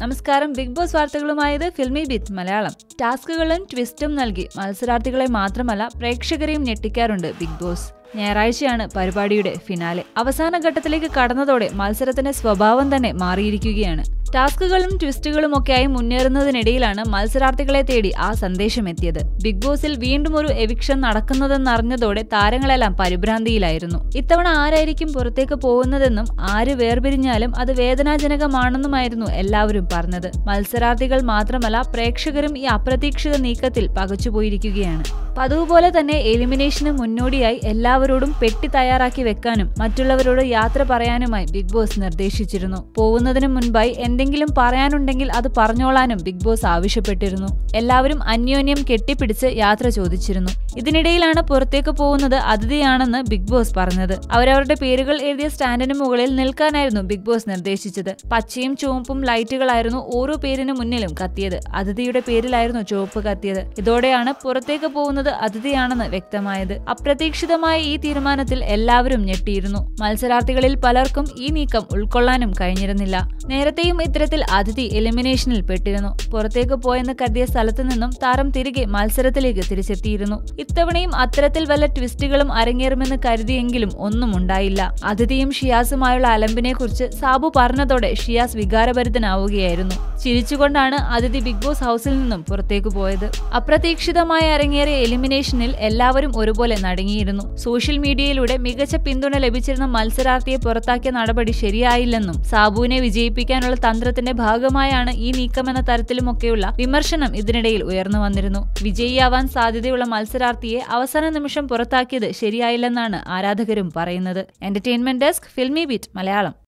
നമസ്കാരം. Big Boss വാർത്തകളുമായത് Filmibeat Malayalam. ടാസ്കുകളും ട്വിസ്റ്റും നൽകി മത്സരാർത്ഥികളെ മാത്രമല്ല പ്രേക്ഷകരെയും ഞെട്ടിക്കാറുണ്ട് ബിഗ് ബോസ് ഞായറാഴ്ചയാണ് പരിപാടിയുടെ ഫിനാലെ. അവസാന ഘട്ടത്തിലേക്ക് കടന്നതോടെ മത്സരത്തിന്റെ സ്വഭാവം തന്നെ മാറിയിരിക്കുകയാണ്. ടാസ്കുകളും ട്വിസ്റ്റുകളും ഒക്കെയായി മുന്നേറുന്നതിനിടയിലാണ് മത്സരാർത്ഥികളെ തേടി ആ സന്ദേശം എത്തിയത് ബിഗ് ബോസിൽ വീണ്ടും ഒരു എവിക്ഷൻ നടക്കുന്നതെന്നറിഞ്ഞതോടെ താരങ്ങളെല്ലാം പരിഭ്രാന്തിയിലായിരുന്നു. ഇത്തവണ ആരായിരിക്കും പുറത്തേക്ക് പോകുന്നതെന്നും ആര് വേർപിരിഞ്ഞാലും അത് വേദനാജനകമാണെന്നുമായിരുന്നു എല്ലാവരും പറഞ്ഞത്. മത്സരാർത്ഥികൾ മാത്രമല്ല പ്രേക്ഷകരും ഈ അപ്രതീക്ഷിത നീക്കത്തിൽ പകച്ചുപോയിരിക്കുകയാണ്. പതിവ് പോലെ തന്നെ എലിമിനേഷന് മുന്നോടിയായി എല്ലാവരോടും പെട്ടി തയ്യാറാക്കി വെക്കാനും മറ്റുള്ളവരോട് യാത്ര പറയാനുമായി ബിഗ് ബോസ് നിർദ്ദേശിച്ചിരുന്നു. പോകുന്നതിന് മുൻപായി എന്തെങ്കിലും പറയാനുണ്ടെങ്കിൽ അത് പറഞ്ഞോളാനും ബിഗ് ബോസ് ആവശ്യപ്പെട്ടിരുന്നു. എല്ലാവരും അന്യോന്യം കെട്ടിപ്പിടിച്ച് യാത്ര ചോദിച്ചിരുന്നു. ഇതിനിടയിലാണ് പുറത്തേക്ക് പോകുന്നത് അതിഥിയാണെന്ന് ബിഗ് ബോസ് പറഞ്ഞത്. അവരവരുടെ പേരുകൾ എഴുതിയ സ്റ്റാൻഡിന് മുകളിൽ നിൽക്കാനായിരുന്നു ബിഗ് ബോസ് നിർദ്ദേശിച്ചത്. പച്ചയും ചുവപ്പും ലൈറ്റുകളായിരുന്നു ഓരോ പേരിന് മുന്നിലും കത്തിയത്. അതിഥിയുടെ പേരിലായിരുന്നു ചുവപ്പ് കത്തിയത്. ഇതോടെയാണ് പുറത്തേക്ക് പോകുന്നത് അതിഥിയാണെന്ന് വ്യക്തമായത്. അപ്രതീക്ഷിതമായ ഈ തീരുമാനത്തിൽ എല്ലാവരും ഞെട്ടിയിരുന്നു. മത്സരാർത്ഥികളിൽ പലർക്കും ഈ നീക്കം ഉൾക്കൊള്ളാനും കഴിഞ്ഞിരുന്നില്ല. നേരത്തെയും ഇത്തരത്തിൽ അതിഥി എലിമിനേഷനിൽ പെട്ടിരുന്നു. പുറത്തേക്ക് പോയെന്ന് കരുതിയ സ്ഥലത്തു നിന്നും താരം തിരികെ മത്സരത്തിലേക്ക് തിരിച്ചെത്തിയിരുന്നു. ഇത്തവണയും അത്തരത്തിൽ വല്ല ട്വിസ്റ്റുകളും അരങ്ങേറുമെന്ന് കരുതിയെങ്കിലും ഒന്നും ഉണ്ടായില്ല. അതിഥിയും ഷിയാസുമായുള്ള അലമ്പിനെ കുറിച്ച് സാബു പറഞ്ഞതോടെ ഷിയാസ് വികാരഭരിതനാവുകയായിരുന്നു. ചിരിച്ചുകൊണ്ടാണ് അതിഥി ബിഗ് ബോസ് ഹൗസിൽ നിന്നും പുറത്തേക്ക് പോയത്. അപ്രതീക്ഷിതമായി അരങ്ങേറിയ എലിമിനേഷനിൽ എല്ലാവരും ഒരുപോലെ നടങ്ങിയിരുന്നു. സോഷ്യൽ മീഡിയയിലൂടെ മികച്ച പിന്തുണ ലഭിച്ചിരുന്ന മത്സരാർത്ഥിയെ പുറത്താക്കിയ നടപടി ശരിയായില്ലെന്നും സാബുവിനെ വിജയിപ്പിക്കാനുള്ള തന്ത്രത്തിന്റെ ഭാഗമായാണ് ഈ നീക്കമെന്ന തരത്തിലുമൊക്കെയുള്ള വിമർശനം ഇതിനിടയിൽ ഉയർന്നു വന്നിരുന്നു. വിജയിയാവാൻ സാധ്യതയുള്ള മത്സരാർത്ഥിയെ അവസാന നിമിഷം പുറത്താക്കിയത് ശരിയായില്ലെന്നാണ് ആരാധകരും പറയുന്നത്. Entertainment desk Filmibeat Malayalam.